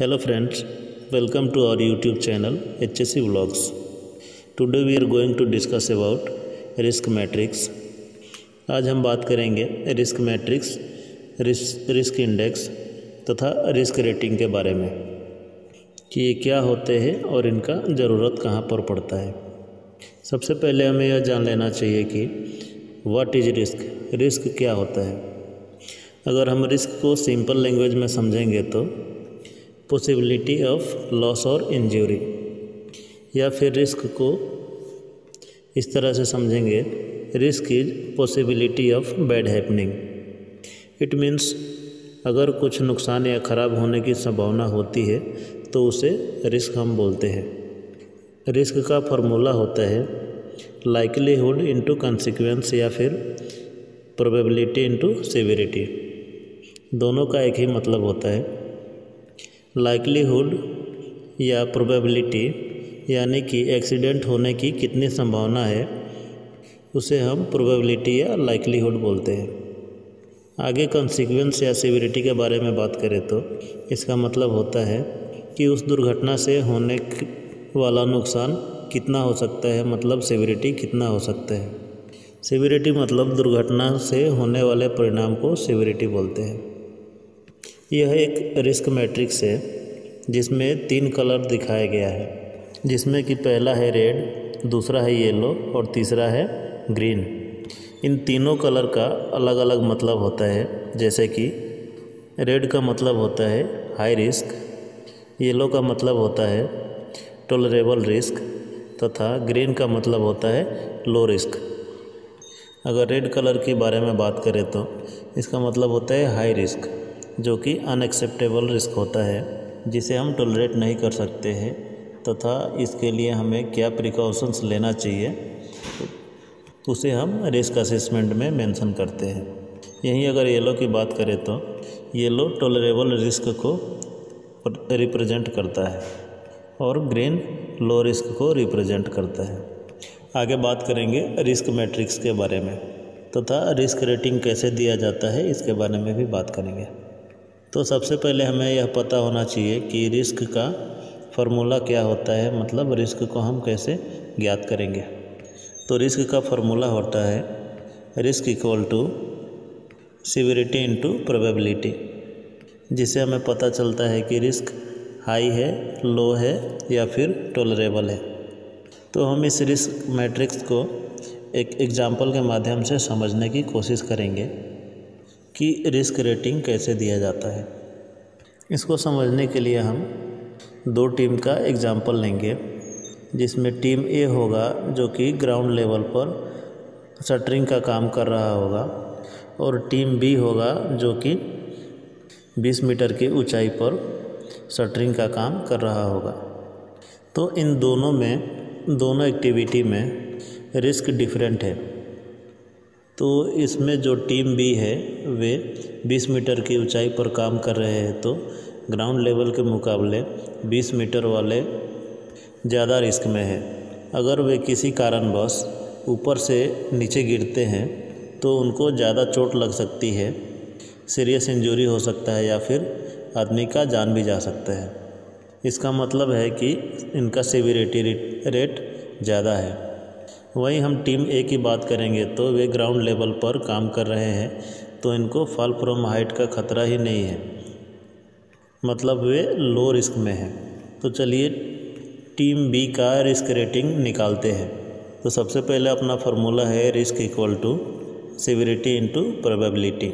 Hello friends, welcome to our YouTube channel HSC Vlogs. Today we are going to discuss about risk matrix. आज हम बात करेंगे risk matrix risk risk index तथा risk rating के बारे में कि ये क्या होते हैं और इनका ज़रूरत कहाँ पर पड़ता है सबसे पहले हमें यह जान लेना चाहिए कि व्हाट इज़ रिस्क रिस्क क्या होता है अगर हम रिस्क को सिंपल लैंग्वेज में समझेंगे तो पॉसिबिलिटी ऑफ़ लॉस और इंजरी या फिर रिस्क को इस तरह से समझेंगे risk is possibility of bad happening it means अगर कुछ नुकसान या ख़राब होने की संभावना होती है तो उसे रिस्क हम बोलते हैं। रिस्क का फॉर्मूला होता है लाइकलीहुड इनटू कंसिक्वेंस या फिर प्रोबेबिलिटी इनटू सिविरिटी दोनों का एक ही मतलब होता है। लाइकलीहुड या प्रोबेबिलिटी यानी कि एक्सीडेंट होने की कितनी संभावना है, उसे हम प्रोबेबिलिटी या लाइकलीहुड बोलते हैं। आगे कंसिक्वेंस या सिविरिटी के बारे में बात करें तो इसका मतलब होता है कि उस दुर्घटना से होने वाला नुकसान कितना हो सकता है मतलब सिविरिटी कितना हो सकता है। सिविरिटी मतलब दुर्घटना से होने वाले परिणाम को सिविरिटी बोलते हैं। यह एक रिस्क मैट्रिक्स है, जिसमें तीन कलर दिखाया गया है। जिसमें कि पहला है रेड, दूसरा है येलो और तीसरा है ग्रीन। इन तीनों कलर का अलग अलग मतलब होता है, जैसे कि रेड का मतलब होता है हाई रिस्क, येलो का मतलब होता है टोलरेबल रिस्क, तथा ग्रीन का मतलब होता है लो रिस्क। अगर रेड कलर के बारे में बात करें तो इसका मतलब होता है हाई रिस्क। जो कि अनएक्सेप्टेबल रिस्क होता है, जिसे हम टॉलरेट नहीं कर सकते हैं, तथा इसके लिए हमें क्या प्रिकॉशंस लेना चाहिए, उसे हम रिस्क असेसमेंट में मेंशन करते हैं। यहीं अगर येलो की बात करें तो येलो टॉलरेबल रिस्क को रिप्रेजेंट करता है, और ग्रीन लो रिस्क को रिप्रेजेंट करता है। आगे बात करेंगे रिस्क मैट्रिक्स के बारे में, तथा रिस्क रेटिंग कैसे दिया जाता है, इसके बारे में भी बात करेंगे। तो सबसे पहले हमें यह पता होना चाहिए कि रिस्क का फार्मूला क्या होता है मतलब रिस्क को हम कैसे ज्ञात करेंगे। तो रिस्क का फार्मूला होता है risk equal to severity into probability जिससे हमें पता चलता है कि रिस्क हाई है, लो है या फिर टॉलरेबल है। तो हम इस रिस्क मैट्रिक्स को एक एग्ज़ाम्पल के माध्यम से समझने की कोशिश करेंगे। कि रिस्क रेटिंग कैसे दिया जाता है? इसको समझने के लिए हम दो टीम का एग्ज़ाम्पल लेंगे, जिसमें टीम ए होगा, जो कि ग्राउंड लेवल पर शटरिंग का काम कर रहा होगा, और टीम बी होगा, जो कि 20 मीटर की ऊंचाई पर शटरिंग का काम कर रहा होगा। तो इन दोनों में, दोनों एक्टिविटी में रिस्क डिफरेंट है। तो इसमें जो टीम बी है, वे 20 मीटर की ऊंचाई पर काम कर रहे हैं। तो ग्राउंड लेवल के मुकाबले 20 मीटर वाले ज़्यादा रिस्क में है। अगर वे किसी कारणवश ऊपर से नीचे गिरते हैं तो उनको ज़्यादा चोट लग सकती है, सीरियस इंजरी हो सकता है या फिर आदमी का जान भी जा सकता है। इसका मतलब है कि इनका सिविरिटी रेट ज़्यादा है। वहीं हम टीम ए की बात करेंगे तो वे ग्राउंड लेवल पर काम कर रहे हैं तो इनको फॉल फ्रॉम हाइट का खतरा ही नहीं है। मतलब वे लो रिस्क में हैं। तो चलिए टीम बी का रिस्क रेटिंग निकालते हैं। तो सबसे पहले अपना फार्मूला है risk equal to severity into probability.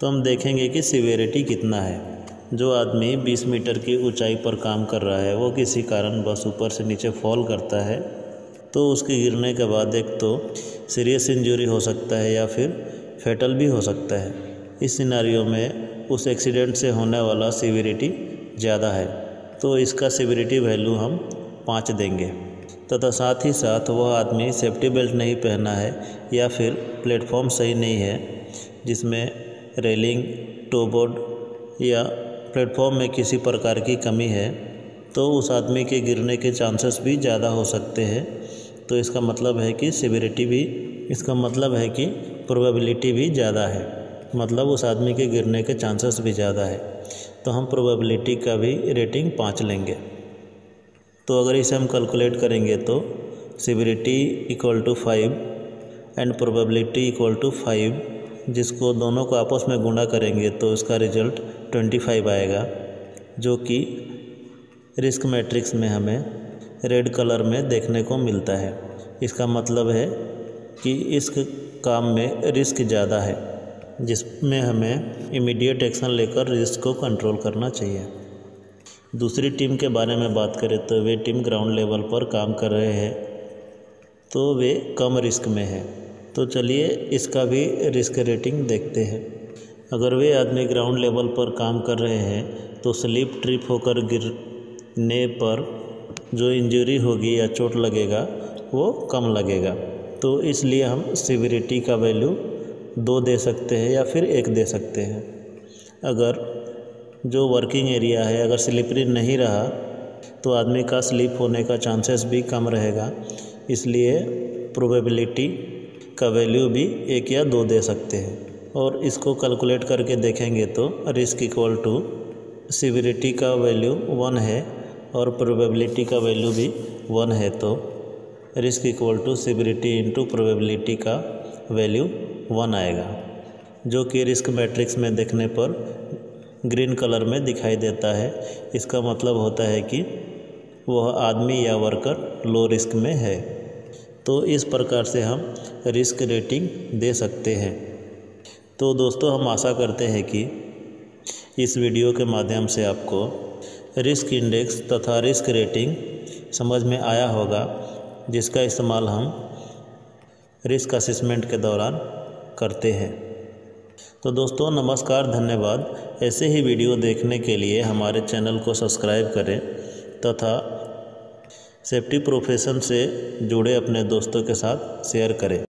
तो हम देखेंगे कि सिविरिटी कितना है। जो आदमी 20 मीटर की ऊंचाई पर काम कर रहा है, वो किसी कारण बस ऊपर से नीचे फॉल करता है तो उसके गिरने के बाद एक तो सीरियस इंजरी हो सकता है या फिर फेटल भी हो सकता है। इस सिनारियों में उस एक्सीडेंट से होने वाला सिविरिटी ज़्यादा है। तो इसका सिविरिटी वैल्यू हम पाँच देंगे। तथा साथ ही साथ वह आदमी सेफ्टी बेल्ट नहीं पहना है या फिर प्लेटफॉर्म सही नहीं है, जिसमें रेलिंग टोबोर्ड या प्लेटफॉर्म में किसी प्रकार की कमी है तो उस आदमी के गिरने के चांसेस भी ज़्यादा हो सकते हैं। तो इसका मतलब है कि सिविरिटी भी, इसका मतलब है कि प्रोबेबिलिटी भी ज़्यादा है। मतलब उस आदमी के गिरने के चांसेस भी ज़्यादा है। तो हम प्रोबेबिलिटी का भी रेटिंग पाँच लेंगे। तो अगर इसे हम कैलकुलेट करेंगे तो severity equal to five and probability equal to five जिसको दोनों को आपस में गुणा करेंगे तो इसका रिज़ल्ट ट्वेंटी फाइव आएगा, जो कि रिस्क मैट्रिक्स में हमें रेड कलर में देखने को मिलता है। इसका मतलब है कि इस काम में रिस्क ज़्यादा है, जिसमें हमें इमीडिएट एक्शन लेकर रिस्क को कंट्रोल करना चाहिए। दूसरी टीम के बारे में बात करें तो वे टीम ग्राउंड लेवल पर काम कर रहे हैं तो वे कम रिस्क में है। तो चलिए इसका भी रिस्क रेटिंग देखते हैं। अगर वे आदमी ग्राउंड लेवल पर काम कर रहे हैं तो स्लिप ट्रिप होकर गिरने पर जो इंजरी होगी या चोट लगेगा, वो कम लगेगा। तो इसलिए हम सिविरिटी का वैल्यू दो दे सकते हैं या फिर एक दे सकते हैं। अगर जो वर्किंग एरिया है, अगर स्लिपरी नहीं रहा तो आदमी का स्लिप होने का चांसेस भी कम रहेगा। इसलिए प्रोबेबिलिटी का वैल्यू भी एक या दो दे सकते हैं। और इसको कैलकुलेट करके देखेंगे तो रिस्क इक्वल टू सिविरिटी का वैल्यू वन है। और प्रोबेबिलिटी का वैल्यू भी वन है तो risk equal to severity into probability का वैल्यू वन आएगा, जो कि रिस्क मैट्रिक्स में देखने पर ग्रीन कलर में दिखाई देता है। इसका मतलब होता है कि वह आदमी या वर्कर लो रिस्क में है। तो इस प्रकार से हम रिस्क रेटिंग दे सकते हैं। तो दोस्तों, हम आशा करते हैं कि इस वीडियो के माध्यम से आपको रिस्क इंडेक्स तथा रिस्क रेटिंग समझ में आया होगा, जिसका इस्तेमाल हम रिस्क असेसमेंट के दौरान करते हैं। तो दोस्तों, नमस्कार, धन्यवाद। ऐसे ही वीडियो देखने के लिए हमारे चैनल को सब्सक्राइब करें तथा सेफ्टी प्रोफेशन से जुड़े अपने दोस्तों के साथ शेयर करें।